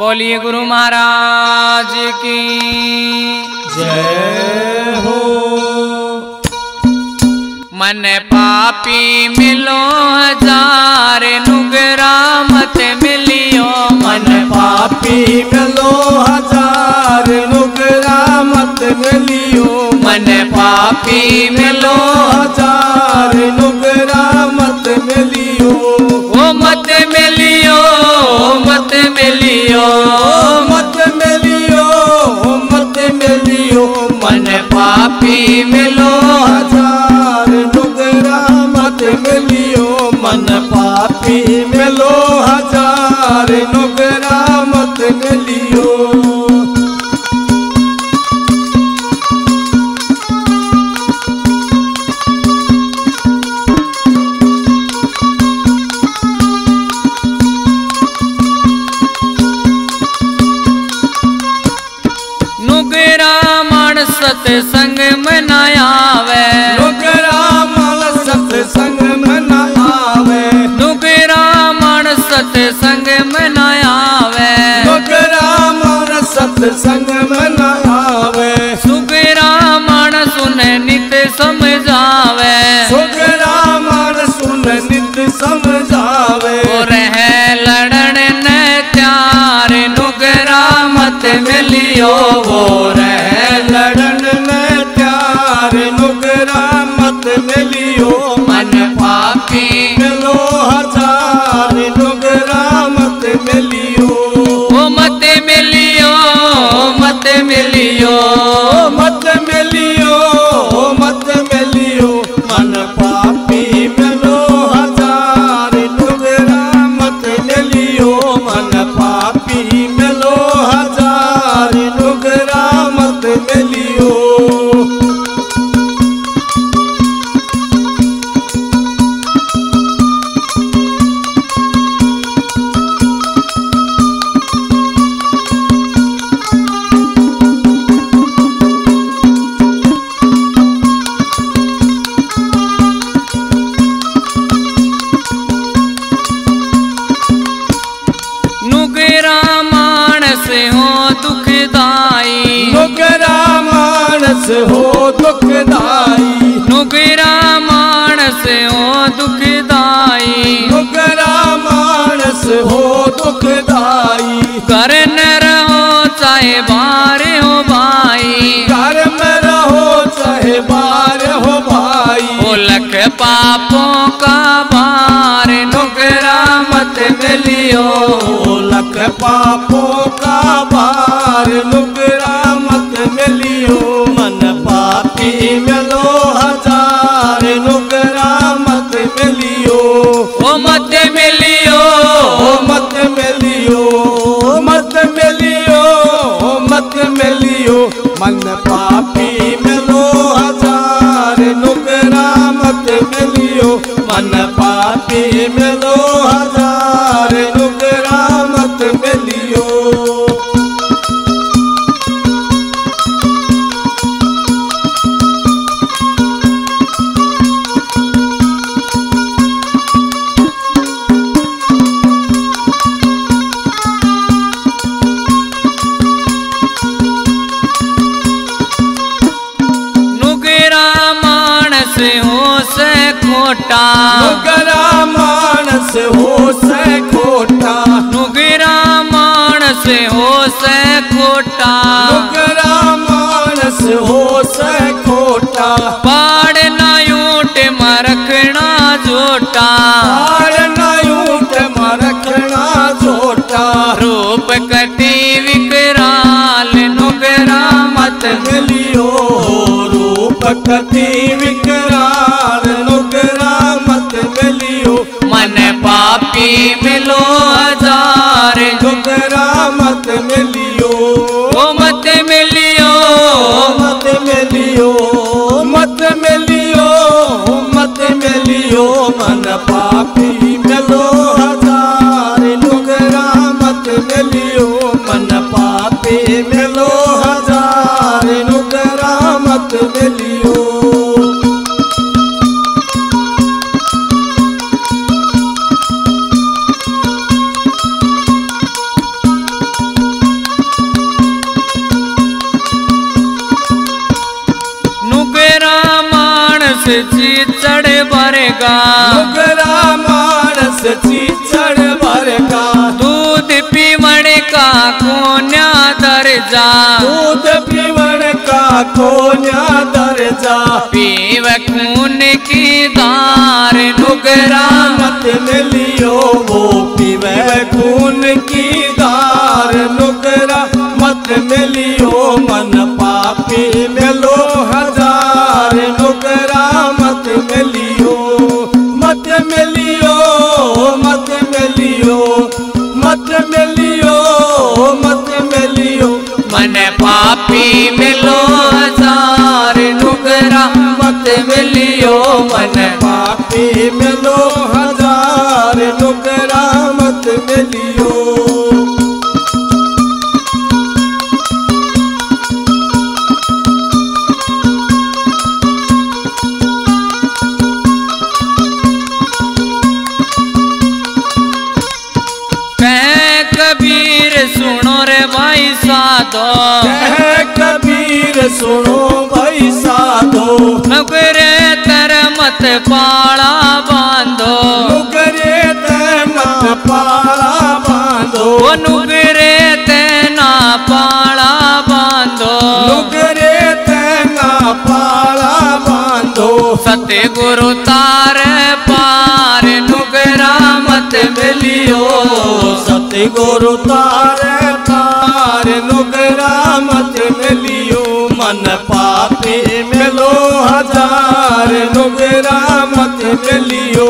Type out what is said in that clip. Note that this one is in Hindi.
बोलिए गुरु महाराज की। जय हो। मन पापी मिलो हज़ार नुगरा मत मिलियो। मन पापी मिलो हज़ार नुगरा मत मिलियो। मन पापी मिलो हज़ार नुगरा मत मिलियो। ओ मत मन पापी मिलो हज़ार नुगरा मत सत्संग में न आवे। सुख रामण सुन नित समझावे। सुख रामण सुन नित समझावे। और रह लड़न न त्यार नुगरा मत मिलियो वो रह दुखदाई। नुगरा मानस हो दुखदाई। नुगरा मानस हो दुखदाई। नुगरा मानस हो दुखदाई। कर न रहो चाहे बार हो भाई। घर में रहो चाहे बार हो भाई। ओ लख पापों का भार नुगरा मत मिलियो। लख पापों का भार नुगरा मत मिलियो। मन पापी मिलो हजार नुगरा मत मिलियो। मत खोटा नुगरा मानस हो से खोटा। नुगरा मानस हो से खोटा। नुगरा मानस हो से खोटा। पाड़ ना यूट मरखना जोटा। हार नायूट मरखना झोटा रूप कटी विकराल नुगरा मत मिलियो रूप कति विकराल। मत चीचड़ बरगा। नुगरा मानस चीचड़ भरगा दूध पीवण का कोन्या दर्जा। दूध पीवण का कोन्या दर्जा। पीव खून की दार नुगरा। मत मिलियो वो पीवे खून की दार नुगरा। मत मिलियो मन मन पापी मिलो हज़ार नुगरा मत मिलियो मन पापी मिलो साधो। कबीर सुनो भाई साधो। नगरे तर मत पाला बांधो। नुगरे ते मत पाला बांधो। वो नुगरे तेना पाला बांधो। नुगरे ते ना पाला बांधो। सतगुरु तार पार नुगरा मत मिलियो। सतगुरु तारे तार मत मिलियो पापी नुगरा मत मिलियो